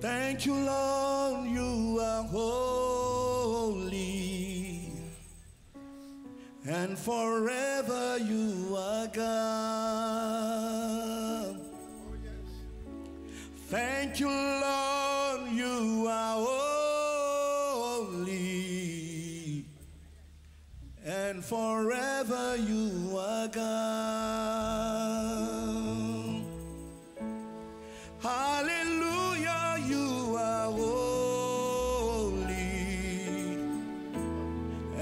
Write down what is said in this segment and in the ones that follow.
Thank you, Lord, you are holy, and forever you are God. Thank you, Lord, you are holy, and forever you are God.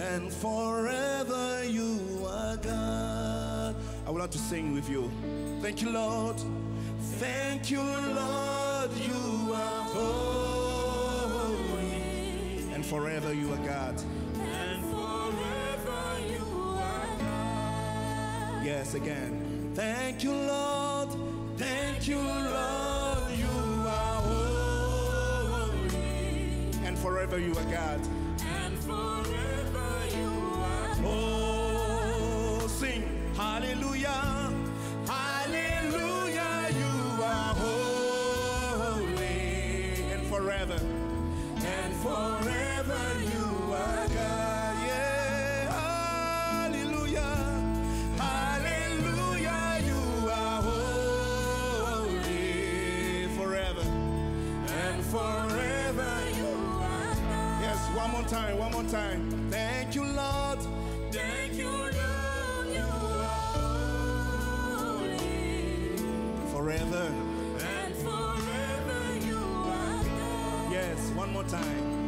And forever you are God. I would like to sing with you. Thank you, Lord. Thank you, Lord, you are holy, and forever you are God. And forever you are God. Yes, again. Thank you, Lord. Thank you, Lord, you are holy, and forever you are God. And forever Oh, sing. Hallelujah, hallelujah, you are holy, and forever, and forever you are God. Yeah, hallelujah, hallelujah, you are holy, forever, one more time, one more time. Thank you, Lord. Thank you, Lord, you are holy. Forever. And forever you are God. Yes, one more time.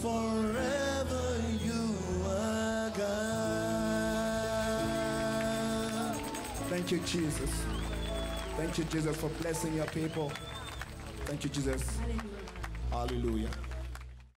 forever you are God. Thank you, Jesus. Thank you, Jesus, for blessing your people. Thank you, Jesus. Hallelujah.